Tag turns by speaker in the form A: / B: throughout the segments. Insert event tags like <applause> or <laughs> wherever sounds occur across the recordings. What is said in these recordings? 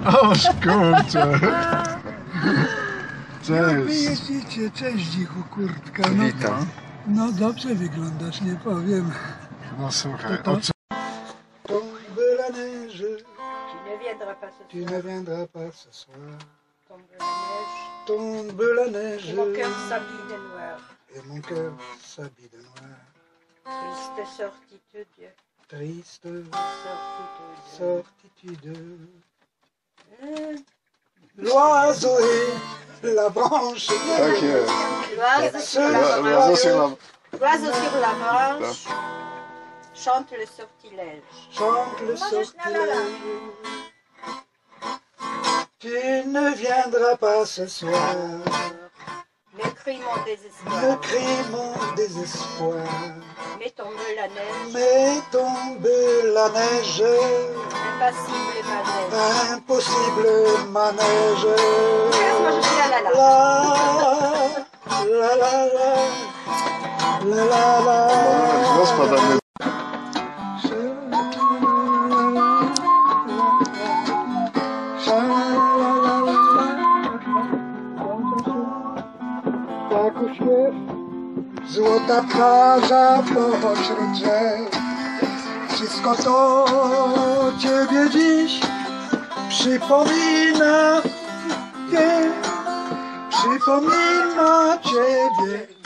A: <laughs> O kurczę.
B: Wy
A: Cześć.
B: jeździcie, cześć dzichu kurtka. No,
A: Witam.
B: no dobrze wyglądasz, nie powiem.
A: No słuchaj,
B: To-
A: o
B: to-
A: co?
B: Tombe la neige,
C: Tu ne viendras pas ce
B: tu
C: soir.
B: ne viendras pas ce soir.
C: Tombe la neige.
B: Tombe la neige,
C: Et mon cœur s'habille de noir.
B: et mon cœur s'habille de noir.
C: Triste sortitude.
B: Triste
C: Sortitude.
B: sortitude. L'oiseau et la branche.
A: Jest.
C: L'oiseau sur la branche.
A: L'oiseau sur la...
C: Branche chante le sortilège.
B: chante le sortilège. Tu ne viendras pas ce soir,
C: Me crie mon
B: me
C: désespoir.
B: crie mon désespoir.
C: Mais tombe la neige.
B: Mais tombe la neige. Impossible manège.
C: Je suis la la la.
B: La, la, la, la, la, la, la.
A: No spadamy.
B: Tak uśpiew, złota plaża pośród drzew. Wszystko to ciebie dziś przypomina, nie, przypomina ciebie.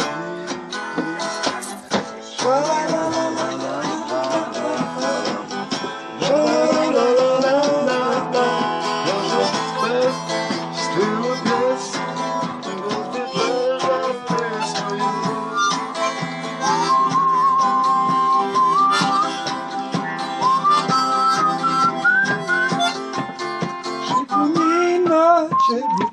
B: Actually,